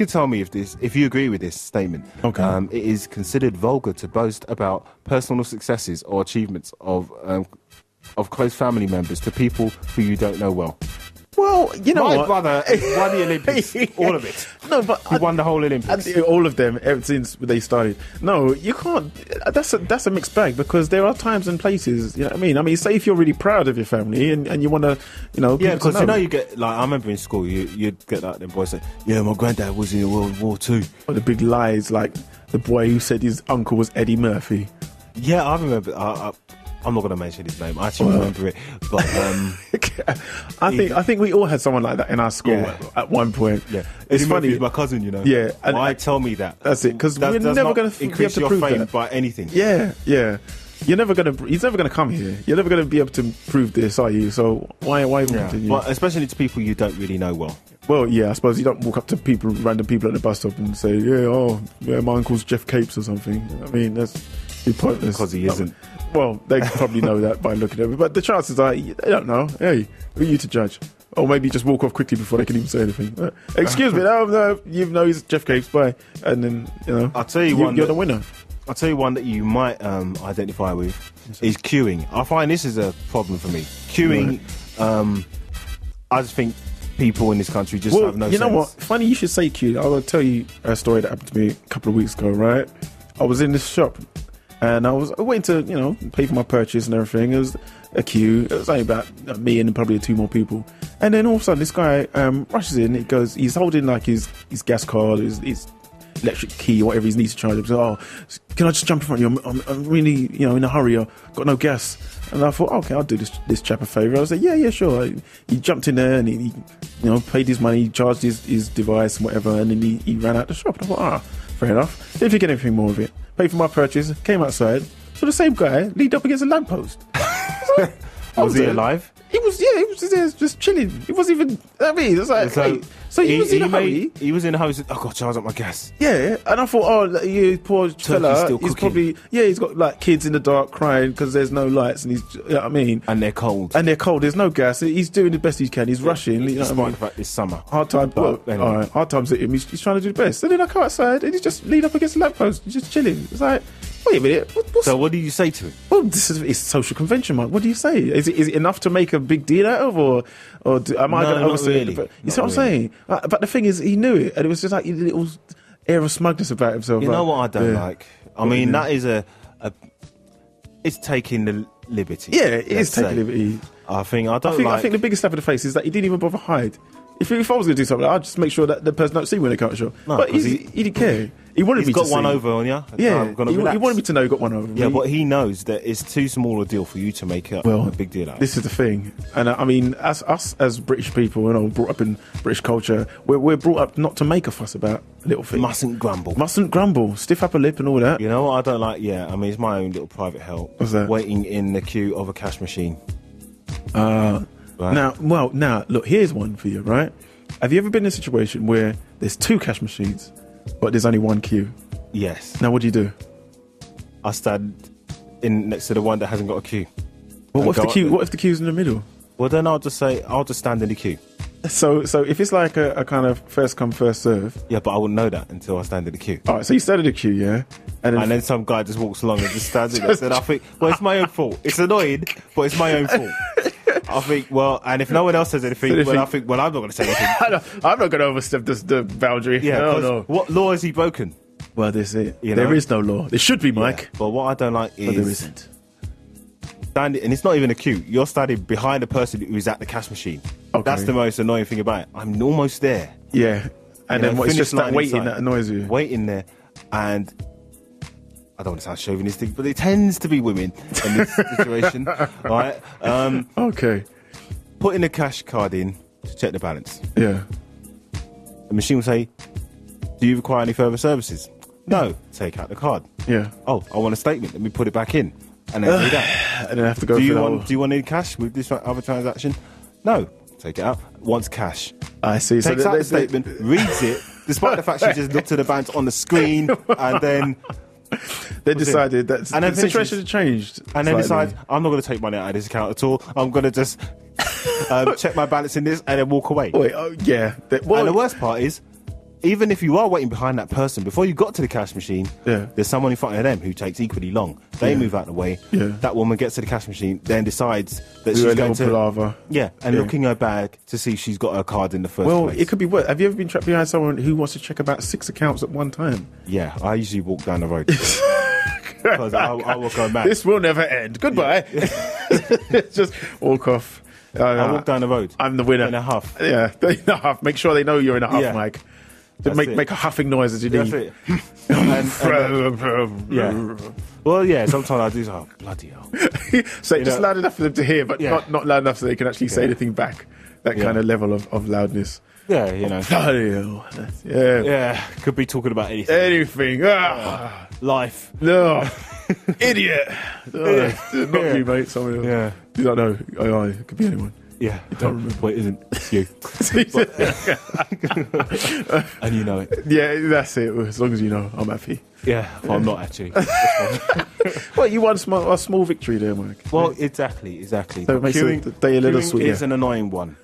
You can tell me if this, if you agree with this statement. Okay. Um, it is considered vulgar to boast about personal successes or achievements of um, of close family members to people who you don't know well. Well, you know My what? brother won the Olympics, all of it. No, but He won the whole Olympics. All of them ever since they started. No, you can't. That's a that's a mixed bag because there are times and places. You know what I mean? I mean, say if you're really proud of your family and, and you want to, you know, Yeah, because you know you get like I remember in school you you'd get like them boys say, "Yeah, my granddad was in World War Two. Or the big lies like the boy who said his uncle was Eddie Murphy. Yeah, I remember. I, I, I'm not going to mention his name. I actually remember it, but um, I think I think we all had someone like that in our school Yeah. at, at one point. yeah, it's funny. Murphy's my cousin. You know. Yeah, and why I- tell me that? That's it, 'cause That we're never be able increase to your prove fame that. by anything. Yeah, yeah. You're never gonna. He's never gonna come here. You're never gonna be able to prove this, are you? So why why even Yeah. continue? But especially to people you don't really know well. Well, yeah, I suppose you don't walk up to people, random people at the bus stop, and say, "Yeah, oh, yeah, my uncle's Geoff Capes or something." I mean, that's be pointless. Because he isn't. Well, they probably know that by looking at it, but the chances are they don't know. Hey, who are you to judge? Or maybe just walk off quickly before they can even say anything. Uh, Excuse me, no, no, you know he's Geoff Capes, bye, and then you know I'll tell you you one you're that- the winner. I'll tell you one that you might um, identify with is queuing. I find this is a problem for me. Queuing, um, I just think people in this country just Well, have no you know sense. what? Funny you should say Q. I will tell you a story that happened to me a couple of weeks ago. Right, I was in this shop and I was waiting to you know pay for my purchase and everything. It was a queue. It was only about me and probably two more people. And then all of a sudden, this guy um, rushes in. He goes, he's holding like his his gas card, his, his electric key, whatever he needs to charge. He said, "Oh, can I just jump in front of you? I'm, I'm, I'm really you know in a hurry. I've got no gas." And I thought, okay, I'll do this this chap a favour. I was like, yeah, yeah, sure. He jumped in there and he, he you know, paid his money, charged his, his device and whatever, and then he, he ran out the shop. And I thought, ah, fair enough. Didn't think anything more of it. Paid for my purchase, came outside. So the same guy leaned up against a lamppost. was he there. alive? He was, yeah, he was just, just chilling. He wasn't even, I mean, it's like, So, wait, so he, was in a hurry. made, he was in a hurry. he said, Oh, God, charge up my gas. Yeah, and I thought, oh, you poor fella. still he's cooking. probably yeah, he's got like kids in the dark crying because there's no lights, and he's, you know what I mean, And they're cold. and they're cold. There's no gas. He's doing the best he can. He's rushing. You know what I mean? it's summer. Hard time. Well, But anyway. all right, hard times at him. He's, he's trying to do the best. And then I come outside, and he's just leaned up against the lamppost, he's just chilling. It's like, wait a minute, what, So what did you say to him? well, this is it's social convention, Mark. What do you say? Is it, is it enough to make a big deal out of, or or do, am I going to not overstate really. it? But you Not see what I'm saying? But the thing is, he knew it, and it was just like a little air of smugness about himself. You like, know what I don't yeah. like? I What mean, do that is a, a it's taking the liberty. Yeah, it is taking say. liberty. I think I don't I think like. I think the biggest slap in the face is that he didn't even bother hide. If, if I was going to do something, I'd just make sure that the person don't see me when they come to the shop. No, but he- he, didn't care. He wanted he's me got to one see. over on you. Yeah, he, he wanted me to know he got one over. Yeah, me. but he knows that it's too small a deal for you to make a, Well, a big deal out. This is the thing, and uh, I mean, as us as British people, you know, brought up in British culture, we're, we're brought up not to make a fuss about little things. Mustn't grumble. Mustn't grumble, stiff upper lip, and all that. You know what I don't like? Yeah, I mean it's my own little private hell. What's that? Waiting in the queue of a cash machine. Uh, Right. Now, well, now look, here's one for you, right? Have you ever been in a situation where there's two cash machines, but there's only one queue? Yes, Now, what do you do? I stand in next to the one that hasn't got a queue. Well, what if the queue? What if the queue's in the middle? Well, then I'll just say I'll just stand in the queue. So, so if it's like a, a kind of first come first serve, Yeah, but I wouldn't know that until I stand in the queue. all right. So you stand in the queue, yeah, and then, And then some guy just walks along and just stands in there. And I think, well, it's my own fault. It's annoying, but it's my own fault. I think, well, and if no one else says anything, So well, I think- well, I'm not going to say anything. I'm not going to overstep this, the boundary. Yeah, no, no. what law has he broken? Well, this is it. You There know? is no law. There should be, Mike, Yeah, But what I don't like but there is isn't. standing, and it's not even a queue. You're standing behind the person who's at the cash machine. Okay. That's the most annoying thing about it. I'm almost there. Yeah, and You then know, what, it's just that waiting inside. that annoys you. Waiting there, and I don't want to sound chauvinistic, but it tends to be women in this situation, right? Um, Okay. putting the cash card in to check the balance. Yeah. The machine will say, "Do you require any further services?" No. Take out the card. Yeah. Oh, I want a statement. Let me put it back in, and then do that. And then have to go Do you want? whole- Do you want any cash with this other transaction? No. Take it out. Wants cash. I see. Takes so out they- the statement, reads it, despite the fact she just looked at the balance on the screen, and then They decided that And the situation had changed. and then decides I'm not going to take money out of this account at all. I'm going to just um, check my balance in this and then walk away. Wait, oh, yeah. They- well, and the worst part is even if you are waiting behind that person, before you got to the cash machine, Yeah. there's someone in front of them who takes equally long. They Yeah. move out of the way. Yeah. That woman gets to the cash machine, then decides that Do she's going to. palaver. Yeah, and Yeah. looking her bag to see if she's got her card in the first Well, place. it could be worse. Have you ever been trapped behind someone who wants to check about six accounts at one time? yeah, I usually walk down the road because I, I will go mad. This will never end. Goodbye. Just walk off. Uh, I walk down the road. I'm the winner. in a huff. Yeah, in a huff. Make sure they know you're in a huff, Yeah. Mike. That's make it. make a huffing noise as you That's leave. it. and, and, yeah. Well, yeah. Sometimes I do. Oh, bloody hell. so You just know- loud enough for them to hear, but Yeah. not, not loud enough so they can actually say Yeah. anything back. That Yeah. kind of level of, of loudness. Yeah, you know. Bloody hell. Yeah. Yeah, could be talking about anything. Anything. Ah, Life. no. Idiot. Oh, Not Yeah. you, mate. Someone else. Yeah. You don't know. Oh, oh, it could be anyone. Yeah. don't remember. Well, it isn't. It's you. and you know it. yeah, that's it. As long as you know, I'm happy. Yeah, well, I'm not actually. Well, you won a small, a small victory there, Mike. well, exactly, exactly. So it makes the day a little queuing sweeter. is an annoying one.